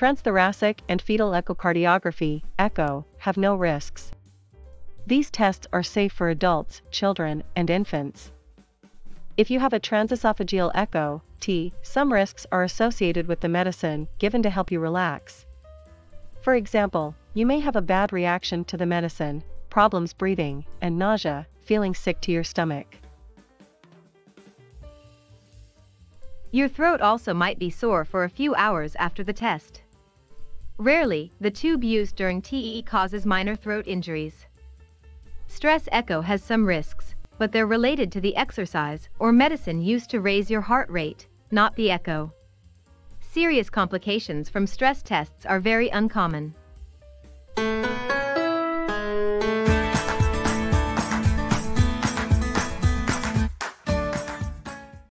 Transthoracic and fetal echocardiography, ECHO, have no risks. These tests are safe for adults, children, and infants. If you have a transesophageal echo, TEE, some risks are associated with the medicine given to help you relax. For example, you may have a bad reaction to the medicine, problems breathing, and nausea, feeling sick to your stomach. Your throat also might be sore for a few hours after the test. Rarely, the tube used during TEE causes minor throat injuries. Stress echo has some risks, but they're related to the exercise or medicine used to raise your heart rate, not the echo. Serious complications from stress tests are very uncommon.